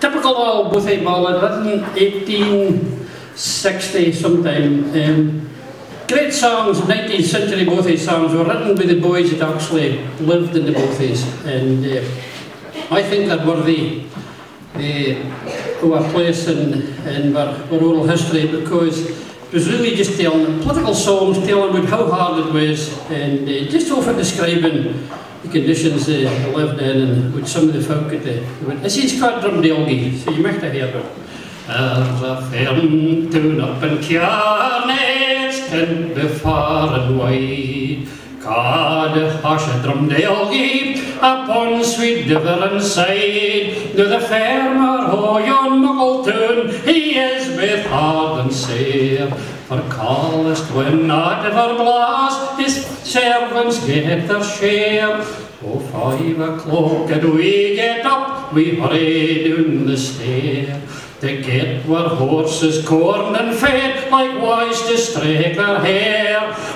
typical of Boothai Ballad, written 1860 sometime. Um, great songs, 19th century Boothai songs, were written by the boys that actually lived in the Boothais. And uh, I think they're worthy uh, of a place in, in our, our oral history because it was really just telling political songs, telling about how hard it was and uh, just over describing the conditions they lived in and with some of the folk that they went. I see it's called Drumdelgie, so you might have heard it. There's a firm tune up in Kiarnets, can be far and wide. Cad hash a Drumdelgie, upon sweet Diver side. Do the farmer ho yon Muggleton, he is with hard and sair. For callest when not ever blast, his servants get their share. Oh, five o'clock and we get up, we hurry down the stair. To get where horses corn and fed, likewise to strike their hair.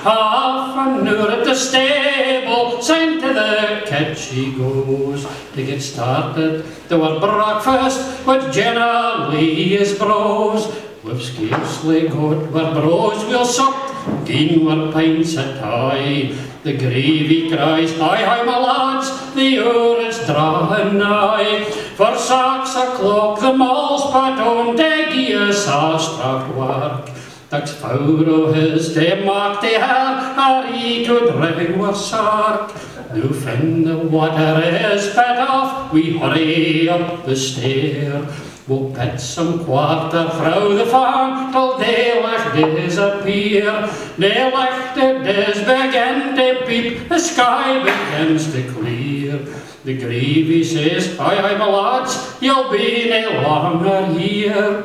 Half an hour at the stable, sent to the catch he goes. To get started, there were breakfast, which generally is bros. We've scarcely got where bros, we'll suck, gain were pints at high. The gravy cries, hi hi my lads, the hour is drawing nigh. For six o'clock the malls put on deggy gie us our work. That's four o' his to mark the hair, or he could ring with sark. Now fin the water is put off, we hurry up the stair. We'll pit some quarter through the farm till daylight disappear. Daylight it is begin to peep, the sky begins to clear. The gravy says, aye aye my lads, you'll be no longer here.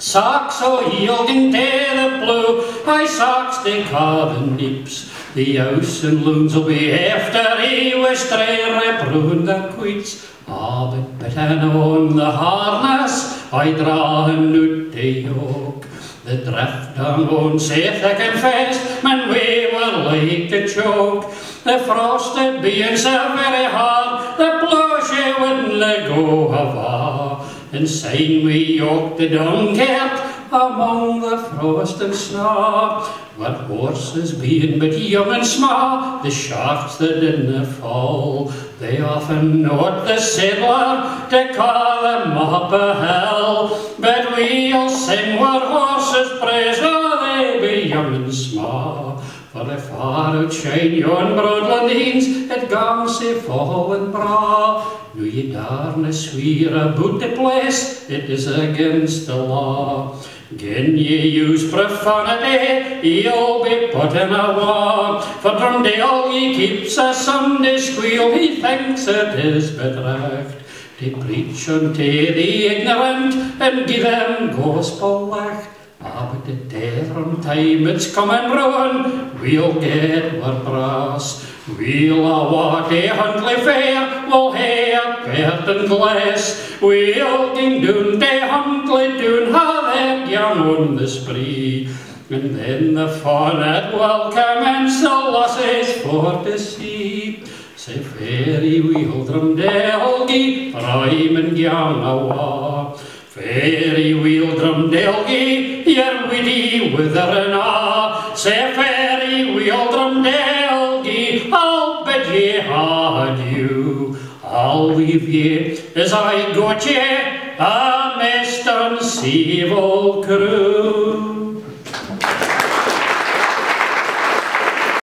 Socks o heeled in dale blue, my socks they carven nips. The house and loons will be after he was straight brewing the quits. Ah, but better on the harness, I draw him out to yoke. The draft down on safe, I confess, man, we were like to choke. The frosted had been so very hard, the blow she wouldn't let go of all. And syne we yoked the Dunkirk among the frost and snow. What horses being but young and small, the shafts that didn't fall, they often note the saddler to call them up a hell. But we'll sing what horses praise, though they be young and small. For the far outshine yon broadland heens, it gangs sae fall and. Nu ye darna swear about the place, it is against the law. Gin ye use profanity, you'll be put in a war. For Drumdale he keeps a Sunday squeal, he thinks it is betracht. To preach unto the ignorant and give them gospel light. Ah, but the day from time it's coming round, we'll get our brass. We'll walk e a huntly fair, we'll hair curtain glass. We'll ding doon de huntly doon have egg young on the spree. And then the fun at will commence, so lasses for to see. Say fairy wheel drum de holgi, prime and young awa. Fairy wheel drum de yer witty with her and ah. Se fairy wheel drum de As I got ye, a mist unsaved crew.